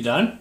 You done?